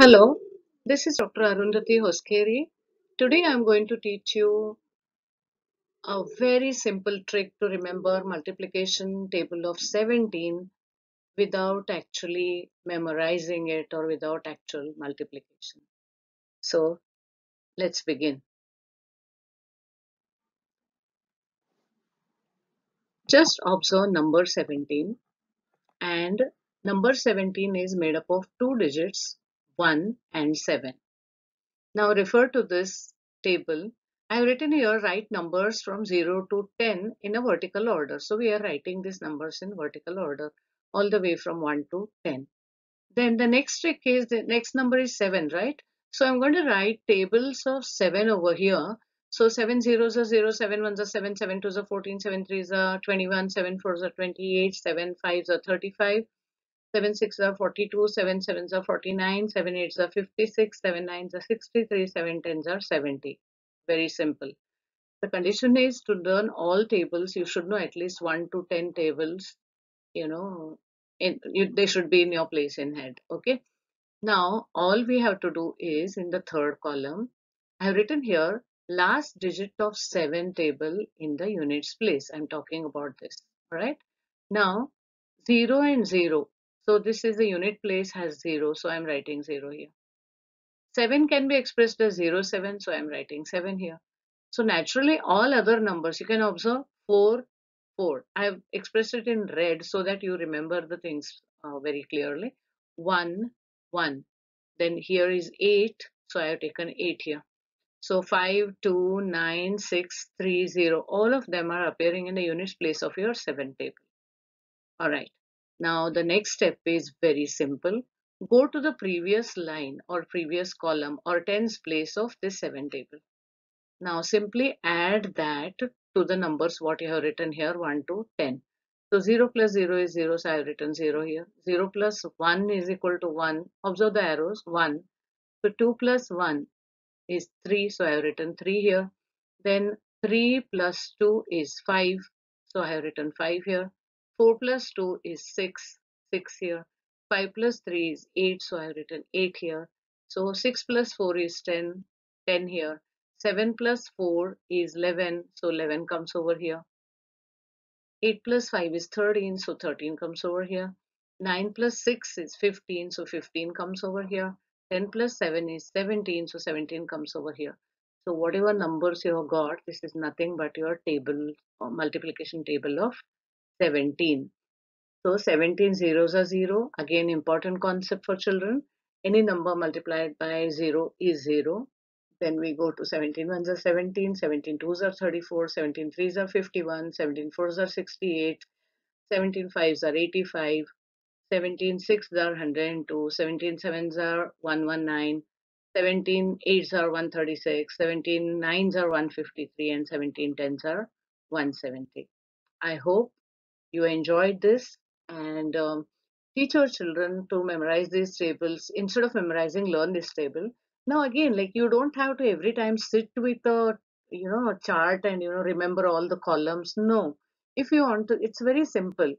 Hello, this is Dr. Arundhati Hoskeri. Today I am going to teach you a very simple trick to remember multiplication table of 17 without actually memorizing it or without actual multiplication. So let's begin. Just observe number 17 and number 17 is made up of two digits 1 and 7. Now refer to this table. I have written here write numbers from 0 to 10 in a vertical order. So we are writing these numbers in vertical order all the way from 1 to 10. Then the next trick is the next number is 7, right? So I'm going to write tables of 7 over here. So 7 zeros are 0, 7 ones are 7, 7 twos are 14, 7 threes are 21, 7 fours are 28, 7 fives are 35, 7 6 are 42, 7 7s are 49, 7 8s are 56, 7 9s are 63, 7 10s are 70. Very simple. The condition is to learn all tables. You should know at least 1 to 10 tables. You know, in, you, they should be in your place in head. Okay. Now, all we have to do is in the third column, I have written here last digit of 7 table in the units place. I'm talking about this. All right. Now, 0 and 0 so this is the unit place has 0. So I'm writing 0 here. 7 can be expressed as 0, 7. So I'm writing 7 here. So naturally all other numbers you can observe 4, 4. I have expressed it in red so that you remember the things uh, very clearly. 1, 1. Then here is 8. So I have taken 8 here. So 5, 2, 9, 6, 3, 0. All of them are appearing in the unit place of your 7 table. Alright. Now the next step is very simple. Go to the previous line or previous column or tens place of this 7 table. Now simply add that to the numbers what you have written here 1 to 10. So 0 plus 0 is 0 so I have written 0 here. 0 plus 1 is equal to 1. Observe the arrows 1. So 2 plus 1 is 3 so I have written 3 here. Then 3 plus 2 is 5 so I have written 5 here. 4 plus 2 is 6, 6 here. 5 plus 3 is 8, so I have written 8 here. So 6 plus 4 is 10, 10 here. 7 plus 4 is 11, so 11 comes over here. 8 plus 5 is 13, so 13 comes over here. 9 plus 6 is 15, so 15 comes over here. 10 plus 7 is 17, so 17 comes over here. So whatever numbers you have got, this is nothing but your table, uh, multiplication table of 17. So 17 zeros are 0. Again, important concept for children. Any number multiplied by 0 is 0. Then we go to 17 ones are 17, 17 twos are 34, 17 threes are 51, 17 fours are 68, 17 fives are 85, 17 sixes are 102, 17 sevens are 119, 17 eights are 136, 17 nines are 153, and 17 tens are 170. I hope you enjoyed this and um, teach your children to memorize these tables instead of memorizing learn this table. Now again like you don't have to every time sit with a you know a chart and you know remember all the columns. No. If you want to it's very simple.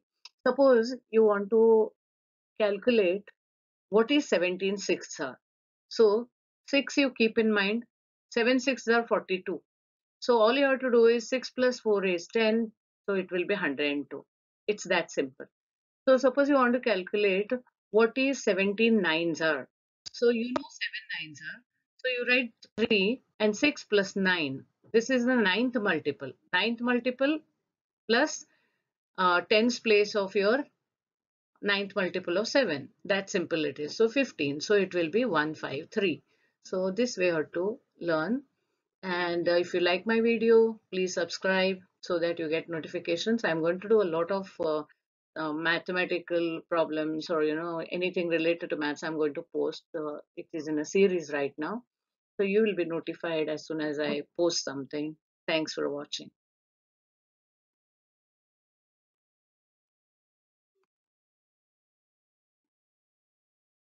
Suppose you want to calculate what is 17 sixths are. So 6 you keep in mind 7 sixths are 42 so all you have to do is 6 plus 4 is 10 so it will be 102 it's that simple. So suppose you want to calculate what is 17 nines are. So you know 7 nines are. So you write 3 and 6 plus 9. This is the ninth multiple. Ninth multiple plus uh, tens place of your ninth multiple of 7. That simple it is. So 15. So it will be 153. So this way have to learn. And uh, if you like my video, please subscribe so that you get notifications. I'm going to do a lot of uh, uh, mathematical problems or you know anything related to maths I'm going to post. Uh, it is in a series right now. So you will be notified as soon as I post something. Thanks for watching.